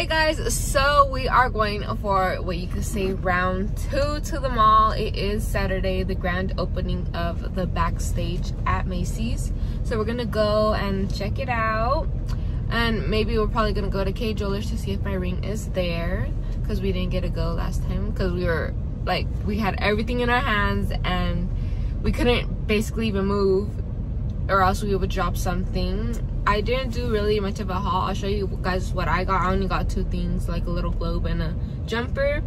Alright guys, so we are going for what you could say round two to the mall. It is Saturday, the grand opening of the backstage at Macy's. So we're gonna go and check it out. And maybe we're probably gonna go to Kay Jewelers to see if my ring is there. Cause we didn't get to go last time. Cause we were like, we had everything in our hands and we couldn't basically even move or else we would drop something I didn't do really much of a haul. I'll show you guys what I got. I only got two things, like a little globe and a jumper.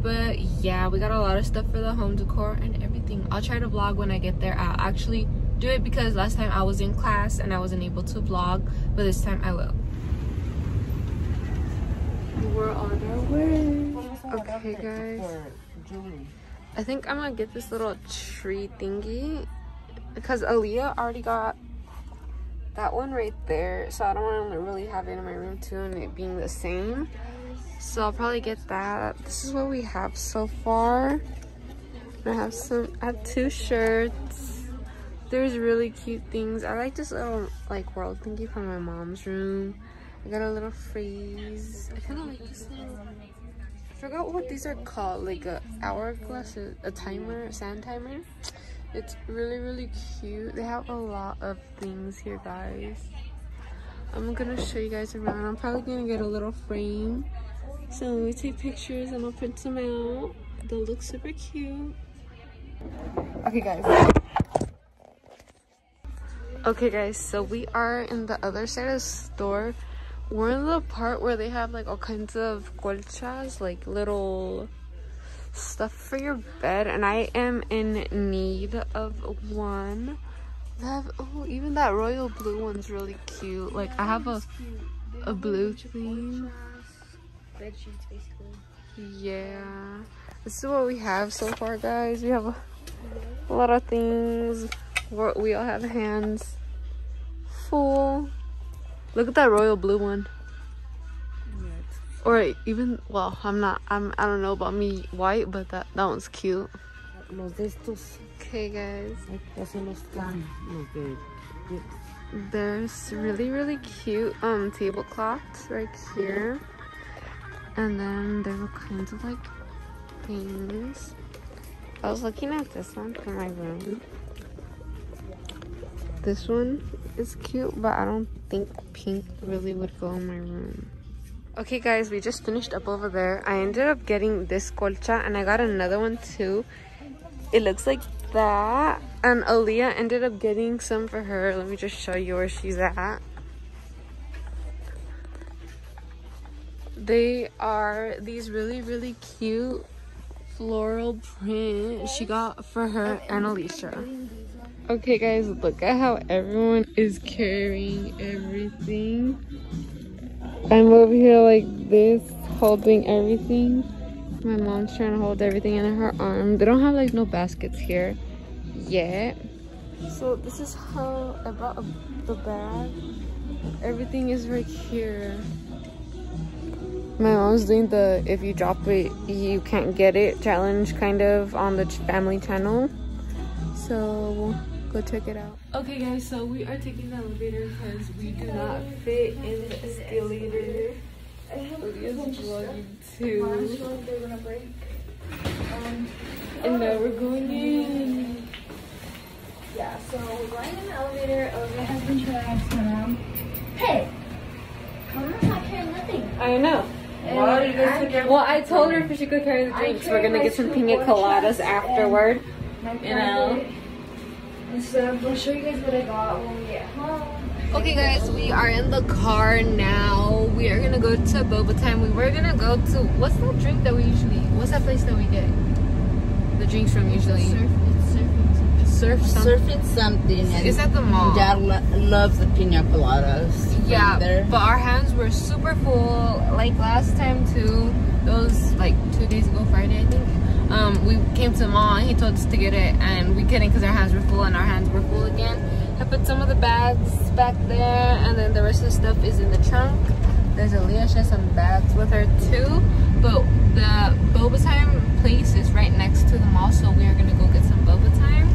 But yeah, we got a lot of stuff for the home decor and everything. I'll try to vlog when I get there. I'll actually do it because last time I was in class and I wasn't able to vlog. But this time I will. We're on our way. Okay, guys. I think I'm gonna get this little tree thingy because Aliyah already got that one right there so i don't want to really have it in my room too and it being the same. So i'll probably get that. This is what we have so far. I have some i have two shirts. There's really cute things. I like this little like world thingy from my mom's room. I got a little freeze i kind of like this little i forgot what these are called like a hourglass a timer a sand timer it's really, really cute. They have a lot of things here, guys. I'm gonna show you guys around. I'm probably gonna get a little frame. So we take pictures and I'll print them out. They'll look super cute. Okay, guys. Okay, guys, so we are in the other side of the store. We're in the part where they have like all kinds of colchas, like little stuff for your bed and I am in need of one. They have oh even that royal blue one's really cute. Like I have a a blue theme. Bed sheets basically. Yeah. This is what we have so far guys. We have a, a lot of things. We're, we all have hands full. Look at that royal blue one or even well i'm not i'm i don't know about me white but that that one's cute. Los de estos. Okay guys. There's really really cute um tablecloths right here. And then there were kinds of like things. I was looking at this one for my room. This one is cute but i don't think pink really would go in my room Okay guys, we just finished up over there. I ended up getting this colcha and I got another one too. It looks like that. And Aliyah ended up getting some for her. Let me just show you where she's at. They are these really, really cute floral print she got for her and Alicia. Okay guys, look at how everyone is carrying everything. I'm over here like this, holding everything. My mom's trying to hold everything in her arm. They don't have like no baskets here yet. So this is how I brought the bag. Everything is right here. My mom's doing the if you drop it, you can't get it challenge kind of on the family channel. So go check it out. Okay guys, so we are taking the elevator because we do not fit in the escalator. Lydia's vlogging too. Far they're gonna break. Um and now we're going in. Yeah, so we're going in the elevator. Olivia has been trapped. around. hey! Mama's not carrying nothing. I know. Well, I told her if she could carry the drinks, we're gonna get some pina coladas afterward. You know. So I'm gonna show you guys what I got when we get home. Okay guys, we are in the car now. We are gonna go to Boba Time. We were gonna go to, what's that drink that we usually, what's that place that we get? The drinks from usually? Surf, it's Surf something? Surfing something. And It's at the mall. Dad lo loves the pina coladas. Yeah, There. but our hands were super full. Like last time too, those like two days ago, Friday I think. Um, we came to the mall and he told us to get it and we couldn't because our hands were full and our hands were full again. I put some of the bags back there and then the rest of the stuff is in the trunk. There's Aliyah, she has some bags with her too. But the boba time place is right next to the mall so we are gonna go get some boba time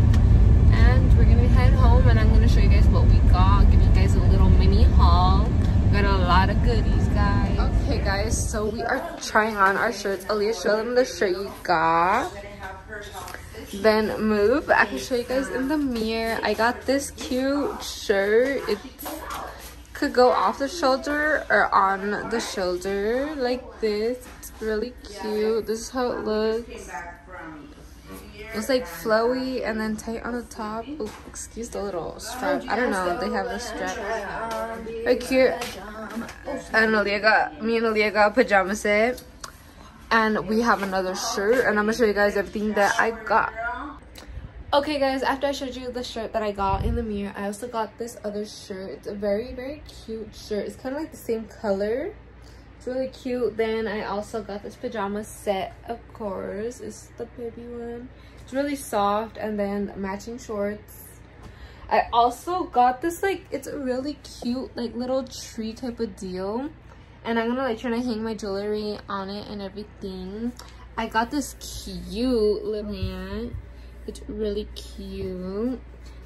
and we're gonna head home and I'm gonna show you guys what we got give you guys a little mini haul we got a lot of goodies guys okay guys so we are trying on our shirts. Aliyah, show them the shirt you got. Then move. I can show you guys in the mirror. I got this cute shirt. It could go off the shoulder or on the shoulder like this. It's really cute. This is how it looks. It's like flowy and then tight on the top. Ooh, excuse the little strap. I don't know. They have the strap. Very cute. And Aliyah got me and Aliyah got a pajama set. And we have another shirt. And I'm gonna show you guys everything that I got. Okay guys, after I showed you the shirt that I got in the mirror, I also got this other shirt. It's a very, very cute shirt. It's kind of like the same color. It's really cute. Then I also got this pajama set, of course. It's the baby one. It's really soft. And then matching shorts. I also got this like, it's a really cute like little tree type of deal. And I'm gonna like try to hang my jewelry on it and everything. I got this cute little plant. It's really cute.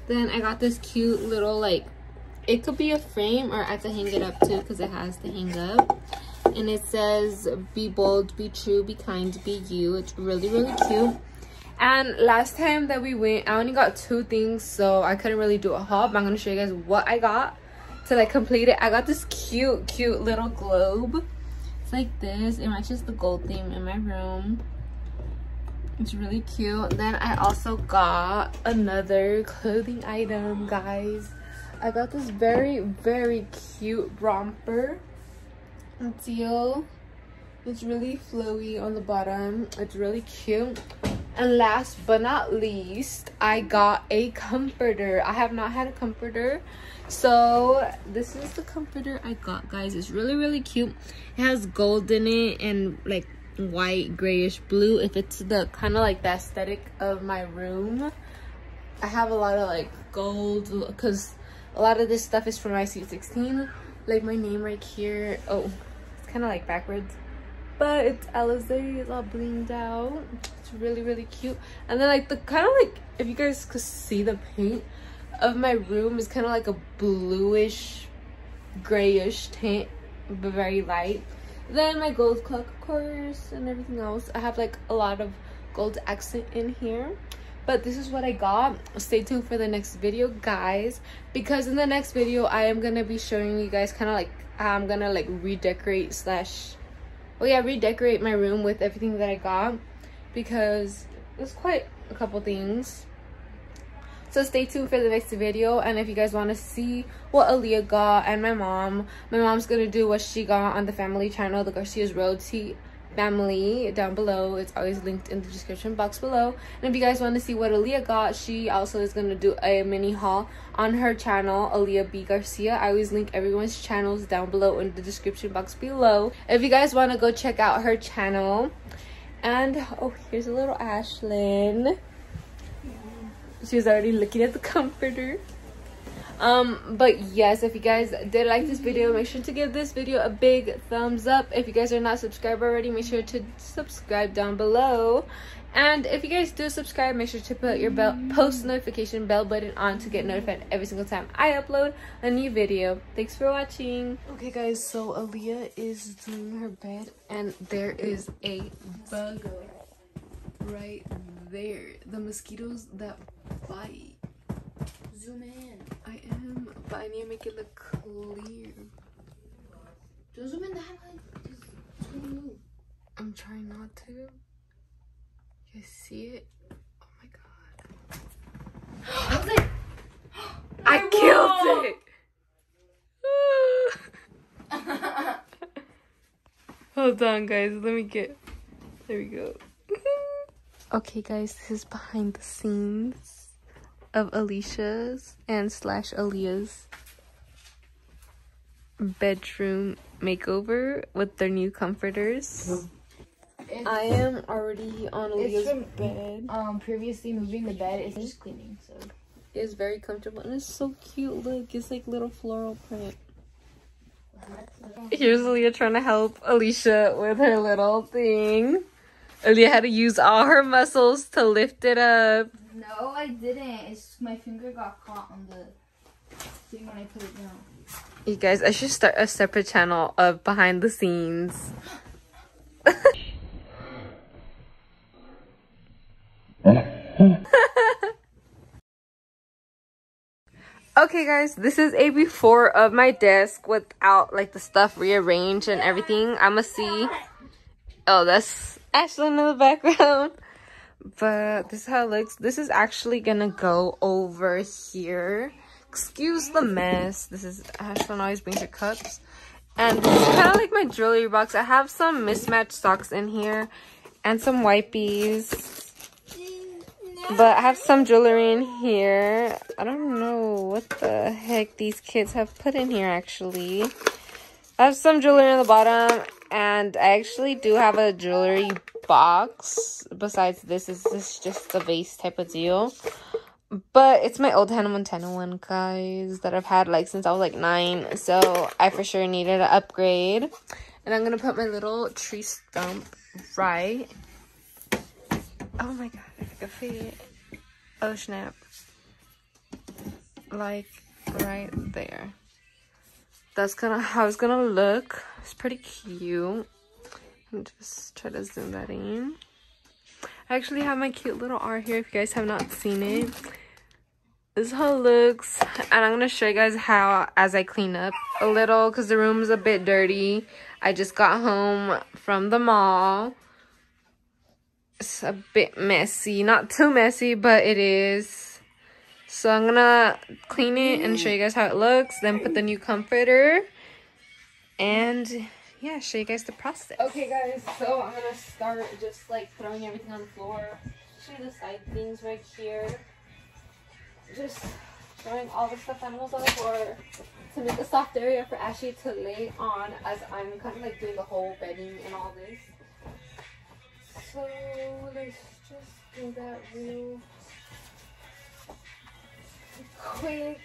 Then I got this cute little like, it could be a frame or I could hang it up too because it has to hang up. And it says, be bold, be true, be kind, be you. It's really, really cute. And last time that we went, I only got two things, so I couldn't really do a haul. But I'm to show you guys what I got to like complete it. I got this cute, cute little globe. It's like this. It matches the gold theme in my room. It's really cute. Then I also got another clothing item, guys. I got this very, very cute romper deal. It's really flowy on the bottom. It's really cute. And last but not least, I got a comforter. I have not had a comforter. So this is the comforter I got, guys. It's really, really cute. It has gold in it and like white, grayish blue. If it's the kind of like the aesthetic of my room. I have a lot of like gold because a lot of this stuff is from my Sweet 16. Like my name right here. Oh, it's kind of like backwards but it's Alizé, it's all blinged out. It's really, really cute. And then like the kind of like, if you guys could see the paint of my room is kind of like a bluish, grayish tint, but very light. Then my gold clock, of course, and everything else. I have like a lot of gold accent in here. But this is what I got. Stay tuned for the next video, guys. Because in the next video, I am going to be showing you guys kind of like, I'm going to like redecorate slash oh yeah redecorate my room with everything that i got because it's quite a couple things. So stay tuned for the next video and if you guys want to see what Aliyah got and my mom my mom's gonna do what she got on the family channel the garcia's royalty family down below. It's always linked in the description box below. And if you guys want to see what Aliyah got she also is going to do a mini haul on her channel Aliyah B. Garcia. I always link everyone's channels down below in the description box below. If you guys want to go check out her channel and oh here's a little Ashlyn. She's already looking at the comforter um but yes if you guys did like this video make sure to give this video a big thumbs up. If you guys are not subscribed already make sure to subscribe down below. And if you guys do subscribe make sure to put your bell post notification bell button on to get notified every single time i upload a new video. Thanks for watching. Okay guys so Aliyah is doing her bed and there is a bug right there. The mosquitoes that bite Zoom in. I am, but I need to make it look clear. Just zoom in that like just move. I'm trying not to. You see it? Oh my god. I was like, I killed it! Hold on guys, let me get there we go. okay guys, this is behind the scenes of Alicia's and slash Aliyah's bedroom makeover with their new comforters. It's, I am already on Aliyah's from- bed. um previously moving the bed is just cleaning, so It's very comfortable and it's so cute. Look, it's like little floral print. Here's Aliyah trying to help Alicia with her little thing. Aliyah had to use all her muscles to lift it up. No, I didn't. It's my finger got caught on the thing when I put it down. You guys, I should start a separate channel of behind the scenes. okay guys, this is a before of my desk without like the stuff rearranged and everything. I'ma see. Oh, that's Ashlyn in the background. But this is how it looks. This is actually gonna go over here. Excuse the mess. This is Ashlyn always brings her cups. And this is kind of like my jewelry box. I have some mismatched socks in here and some wipies. But I have some jewelry in here. I don't know what the heck these kids have put in here actually. I have some jewelry on the bottom and I actually do have a jewelry box. Besides this, is this just a vase type of deal. But it's my old Hannah Montana one, guys, that I've had like since I was like nine. So I for sure needed an upgrade. And I'm gonna put my little tree stump right. Oh my god, I could fit. Oh snap. Like right there. That's gonna how it's gonna look. It's pretty cute. And just try to zoom that in. I actually have my cute little art here if you guys have not seen it. This is how it looks. And I'm to show you guys how as I clean up a little because the room is a bit dirty. I just got home from the mall. It's a bit messy. Not too messy, but it is. So I'm to clean it and show you guys how it looks. Then put the new comforter. And yeah, show you guys the process. Okay, guys, so I'm gonna start just like throwing everything on the floor. Show you the side things right here. Just throwing all the stuffed animals on the floor to make a soft area for Ashley to lay on as I'm kind of like doing the whole bedding and all this. So let's just do that real quick.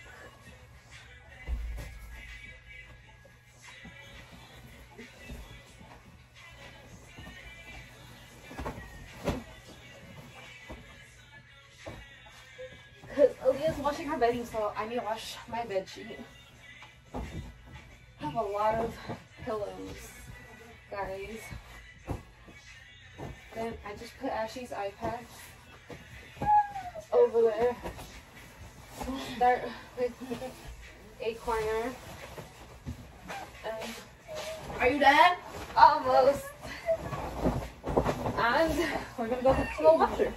Because Aliyah's washing her bedding, so I need to wash my bed sheet. I have a lot of pillows, guys. Then I just put Ashley's iPad over there. Start with a corner. And um, Are you done? almost. And we're gonna go to the washer.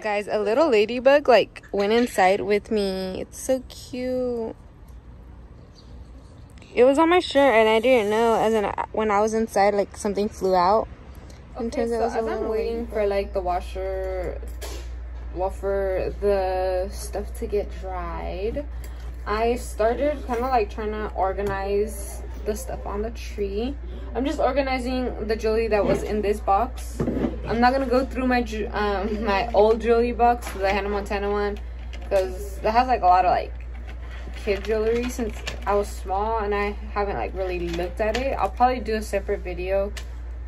Guys, a little ladybug like went inside with me. It's so cute. It was on my shirt and I didn't know. As in, when I was inside, like something flew out. And Okay, so it was as I'm waiting ladybug. for like the washer, well, for the stuff to get dried, I started kind of like trying to organize the stuff on the tree. I'm just organizing the jewelry that was in this box. I'm not gonna go through my um my old jewelry box, the Hannah Montana one, because that has like a lot of like kid jewelry since I was small and I haven't like really looked at it. I'll probably do a separate video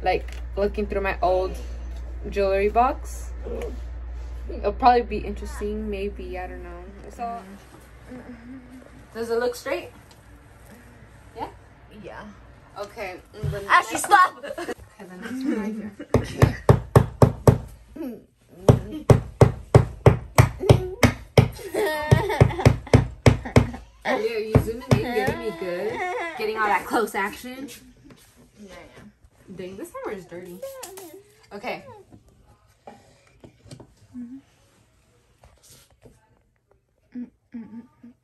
like looking through my old jewelry box. It'll probably be interesting, maybe, I don't know. So mm-hmm. Does it look straight? Yeah? Yeah. Okay. Ah, and then- Ashley, stop! Okay, the next one right here. Yeah, you zooming in, getting me good. Getting all that close action. Yeah, Dang, this hammer is dirty. Okay.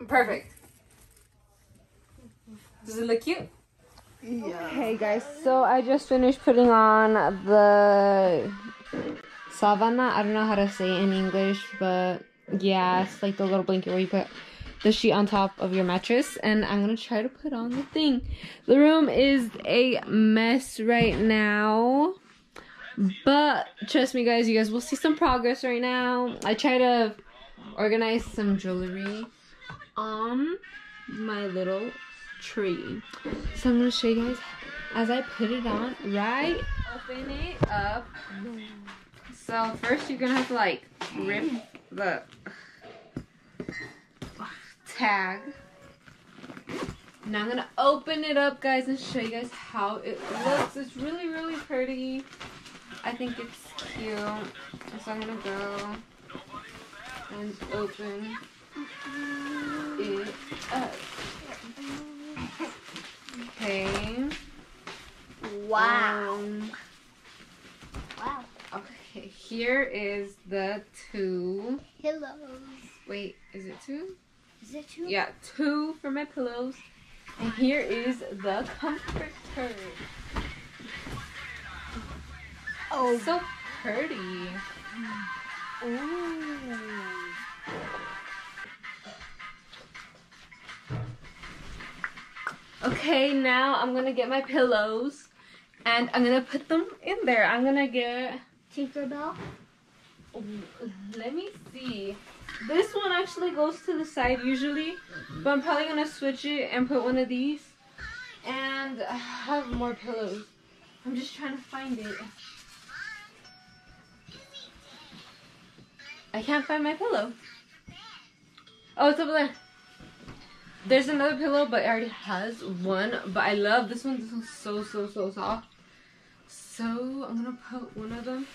Perfect. Does it look cute? Yeah. Hey guys, so I just finished putting on the sábana. I don't know how to say it in English, but yeah, it's like the little blanket where you put the sheet on top of your mattress. And I'm gonna try to put on the thing. The room is a mess right now. But trust me guys, you guys will see some progress right now. I try to organize some jewelry on my little tree. So I'm gonna show you guys as I put it on, right? Open it up. So first you're gonna have to like rip the tag. Now I'm gonna open it up, guys, and show you guys how it looks. It's really, really pretty. I think it's cute. So I'm gonna go and open it up. Okay. Wow. Um, Wow. okay, here is the two. Pillows. Wait, is it two? Is it two? Yeah, two for my pillows. And here is the comforter. Oh. So pretty. Ooh. Okay, now I'm gonna get my pillows and I'm gonna put them in there. I'm gonna get Tinkerbell. let me see. This one actually goes to the side usually, but I'm probably gonna switch it and put one of these and have more pillows. I'm just trying to find it. I can't find my pillow. Oh, it's over there. There's another pillow, but it already has one. But I love this one. This one's so, so, so soft. So I'm gonna put one of them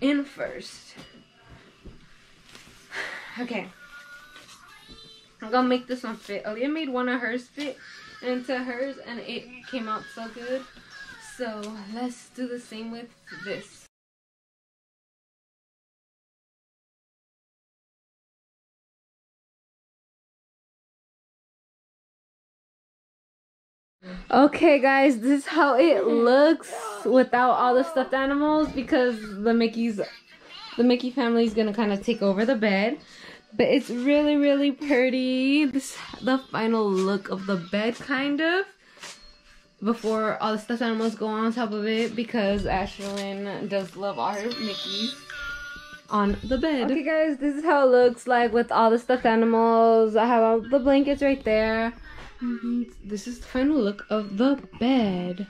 in first. Okay. I'm gonna make this one fit. Aliyah made one of hers fit into hers and it came out so good. So let's do the same with this. Okay guys, this is how it looks without all the stuffed animals because the Mickey's the Mickey family is gonna kind of take over the bed. But it's really, really pretty. This the final look of the bed, kind of. Before all the stuffed animals go on top of it, because Ashlyn does love all her Mickeys on the bed. Okay, guys, this is how it looks like with all the stuffed animals. I have all the blankets right there. Mhm. This is the final look of the bed.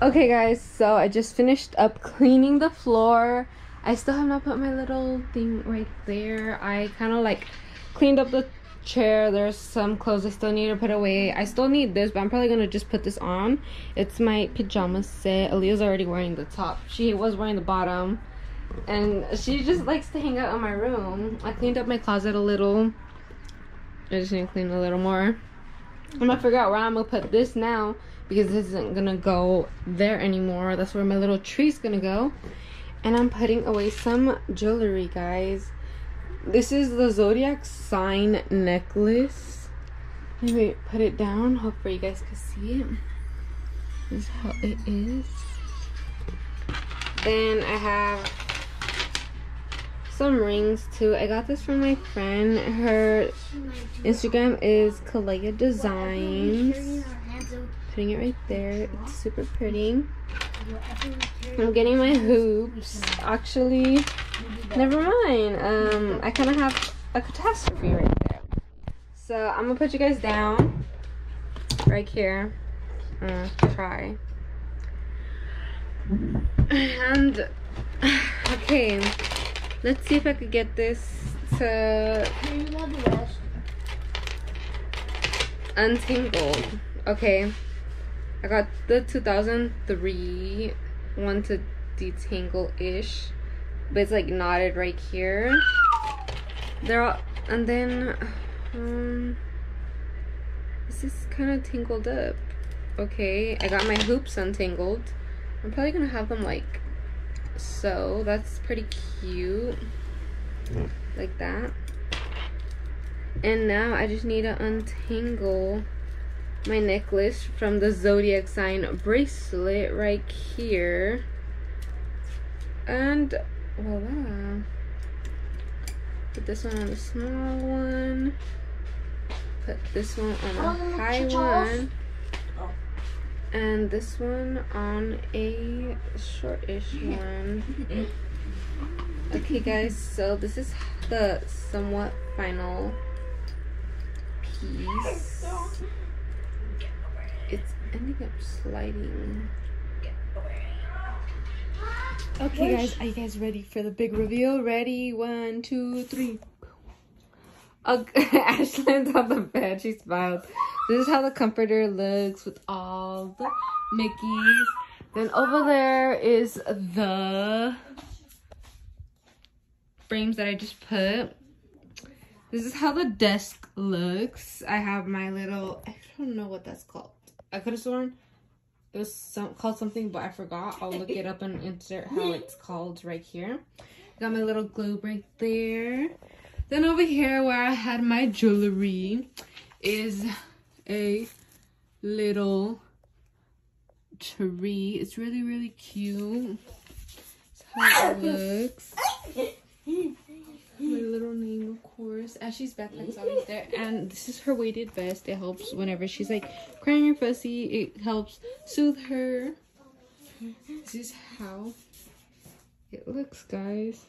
Okay, guys, so I just finished up cleaning the floor. I still have not put my little thing right there. I kind of like cleaned up the chair. There's some clothes I still need to put away. I still need this, but I'm probably gonna just put this on. It's my pajama set. Aliyah's already wearing the top. She was wearing the bottom. And she just likes to hang out in my room. I cleaned up my closet a little. I just need to clean a little more. I'm gonna figure out where I'm gonna put this now because this isn't gonna go there anymore. That's where my little tree's gonna go. And I'm putting away some jewelry, guys. This is the zodiac sign necklace. Let me put it down. Hopefully you guys can see it. This is how it is. Then I have some rings too. I got this from my friend. Her Instagram is Kalea Designs. Putting it right there. It's super pretty. I'm getting my hoops. Actually, never mind. Um, I kind of have a catastrophe right there. So I'm gonna put you guys down right here. Uh, try. And okay, let's see if I could get this to untangled. Okay, I got the 2003 one to detangle ish, but it's like knotted right here. They're all, and then um, this is kind of tangled up. Okay, I got my hoops untangled. I'm probably gonna have them like so. That's pretty cute, like that. And now I just need to untangle my necklace from the zodiac sign bracelet right here. And voila. Put this one on the small one. Put this one on a oh, high one. And this one on a shortish one. Okay guys, so this is the somewhat final piece. It's ending up sliding. Okay, guys, are you guys ready for the big reveal? Ready? One, two, three. Uh, Ashlyn's on the bed. She smiled. This is how the comforter looks with all the Mickeys. Then over there is the frames that I just put. This is how the desk looks. I have my little, I don't know what that's called. I could have sworn it was some, called something, but I forgot. I'll look it up and insert how it's called right here. Got my little globe right there. Then over here where I had my jewelry is a little tree. It's really, really cute. That's how it looks. My little name, of course. Ashley's backpack's always there. And this is her weighted vest. It helps whenever she's like crying or fussy. It helps soothe her. This is how it looks, guys.